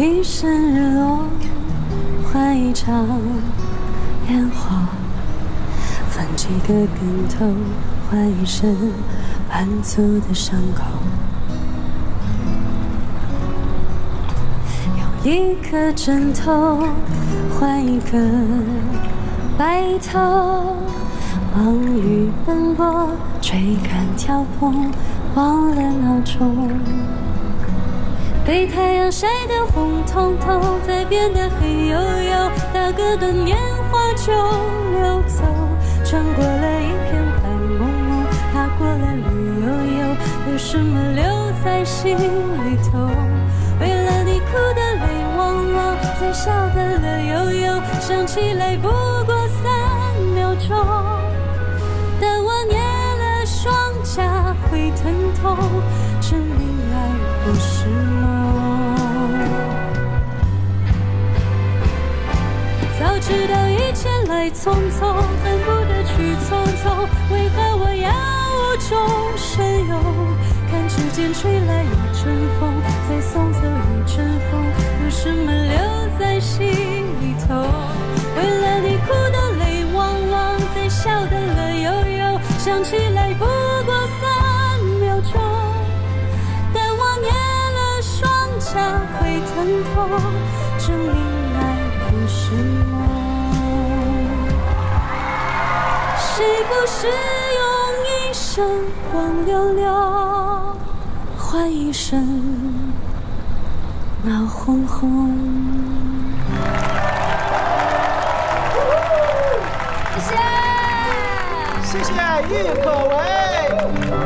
一生日落，换一场烟花，翻几个跟头，换一身满足的伤口。用一个枕头换一个白头，忙于奔波，追赶跳碰，忘了闹钟。被太阳晒得红彤彤，再变得黑黝黝，打个盹，年华就溜走。穿过了一片白蒙蒙，踏过了绿油油，有什么留在心里头？为了你哭的泪汪汪，再笑的乐悠悠，想起来不过三秒钟。但我捏了双颊会疼痛，证明爱不是梦。我知道一切来匆匆，恨不得去匆匆，为何我要无中生有？看指尖吹来一阵风，再送走一阵风，有什么留在心里头？为了你哭的泪汪汪，再笑的乐悠悠，想起来不过三秒钟。但我捏了双颊会疼痛，证明爱不是不是用一生光溜溜换一生闹哄哄？谢谢郁可唯。